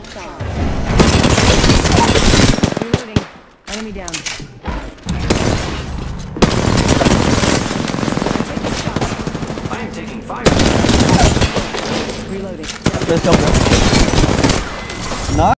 Round. Reloading. Enemy down. I am taking fire. Reloading. There's someone.